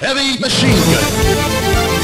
Heavy machine gun.